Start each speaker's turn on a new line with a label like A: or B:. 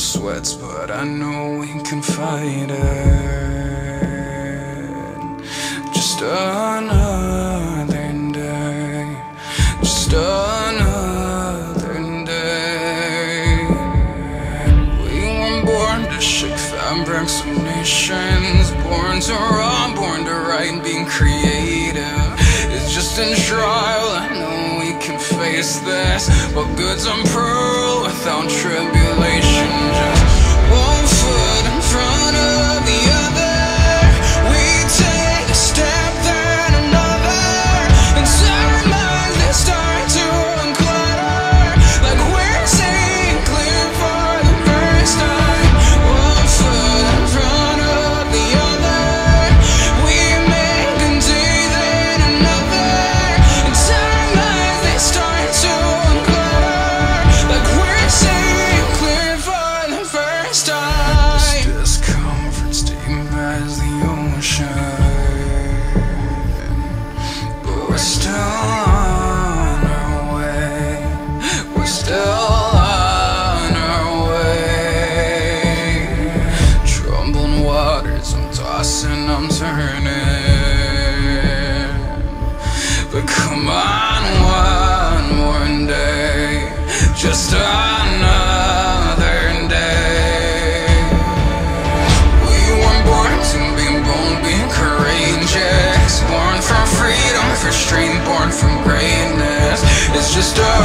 A: sweats, but I know we can fight it. Just another day, just another day. We were born to shake fabrics of nations, born to run, born to write, being creative. It's just in trial, I know we can face this, but goods and pearl without tribulation. Just another day. We weren't born to be bold, being courageous. Born from freedom, for strength, born from greatness. It's just a